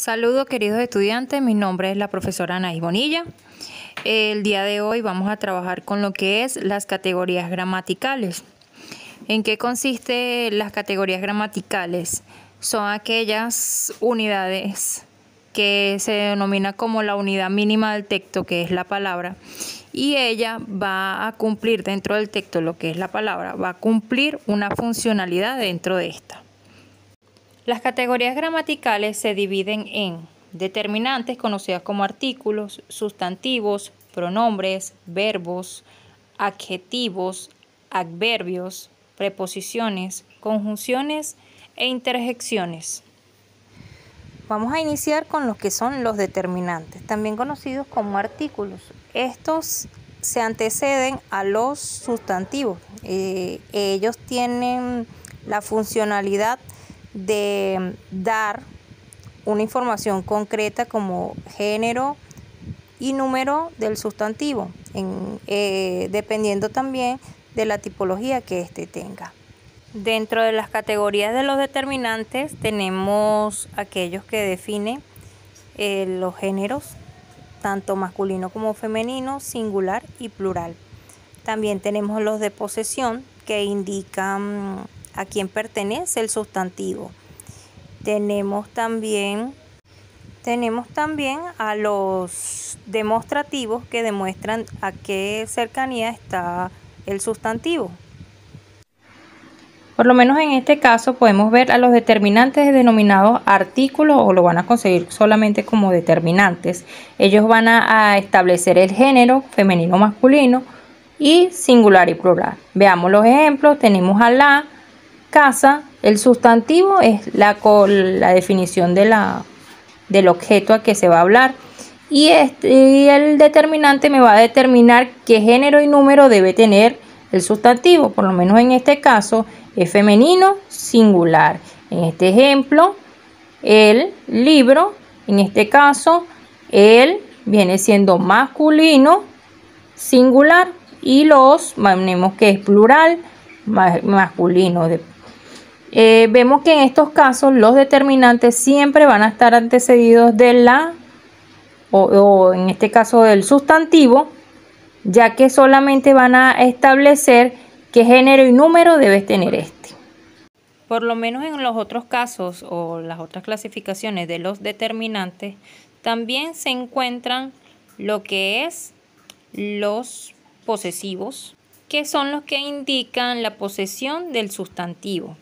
Saludos queridos estudiantes, mi nombre es la profesora Anaí Bonilla. El día de hoy vamos a trabajar con lo que es las categorías gramaticales. ¿En qué consiste las categorías gramaticales? Son aquellas unidades que se denomina como la unidad mínima del texto, que es la palabra, y ella va a cumplir dentro del texto lo que es la palabra, va a cumplir una funcionalidad dentro de esta. Las categorías gramaticales se dividen en determinantes conocidas como artículos, sustantivos, pronombres, verbos, adjetivos, adverbios, preposiciones, conjunciones e interjecciones. Vamos a iniciar con lo que son los determinantes, también conocidos como artículos. Estos se anteceden a los sustantivos. Eh, ellos tienen la funcionalidad de dar una información concreta como género y número del sustantivo, eh, dependiendo también de la tipología que éste tenga. Dentro de las categorías de los determinantes tenemos aquellos que definen eh, los géneros, tanto masculino como femenino, singular y plural. También tenemos los de posesión que indican a quién pertenece el sustantivo. Tenemos también, tenemos también a los demostrativos que demuestran a qué cercanía está el sustantivo. Por lo menos en este caso podemos ver a los determinantes denominados artículos o lo van a conseguir solamente como determinantes. Ellos van a, establecer el género femenino masculino y singular y plural. Veamos los ejemplos. Tenemos a la, casa, el sustantivo es la, la definición de la, del objeto a que se va a hablar. Y, este, y el determinante me va a determinar qué género y número debe tener el sustantivo. Por lo menos en este caso es femenino singular. En este ejemplo, el libro, en este caso, él viene siendo masculino singular y los, tenemos que es plural masculino. Eh, vemos que en estos casos los determinantes siempre van a estar antecedidos de la, o, en este caso del sustantivo, ya que solamente van a establecer qué género y número debe tener este. Por lo menos en los otros casos o las otras clasificaciones de los determinantes, también se encuentran lo que es los posesivos, que son los que indican la posesión del sustantivo.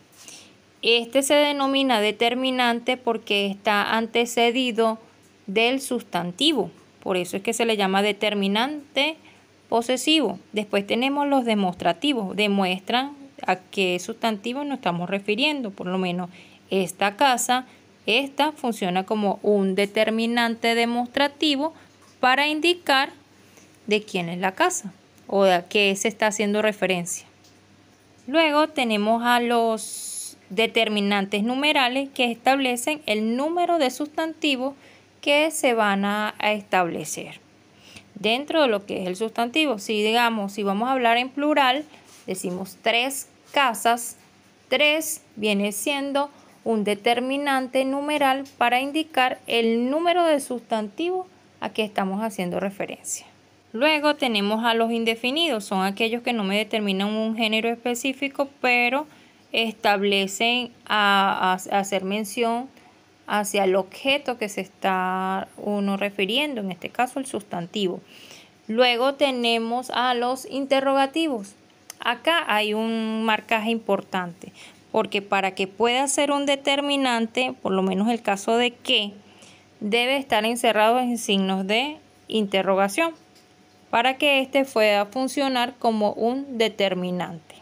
Este se denomina determinante porque está antecedido del sustantivo. Por eso es que se le llama determinante posesivo. Después tenemos los demostrativos. Demuestran a qué sustantivo nos estamos refiriendo. Por lo menos esta casa, esta funciona como un determinante demostrativo para indicar de quién es la casa o a qué se está haciendo referencia. Luego tenemos a los determinantes numerales que establecen el número de sustantivos que se van a, establecer dentro de lo que es el sustantivo. Si digamos, si vamos a hablar en plural, decimos tres casas, tres viene siendo un determinante numeral para indicar el número de sustantivos a que estamos haciendo referencia. Luego tenemos a los indefinidos, son aquellos que no me determinan un género específico, pero establecen a, hacer mención hacia el objeto que se está uno refiriendo, en este caso el sustantivo. Luego tenemos a los interrogativos. Acá hay un marcaje importante, porque para que pueda ser un determinante, por lo menos el caso de que, debe estar encerrado en signos de interrogación, para que éste pueda funcionar como un determinante.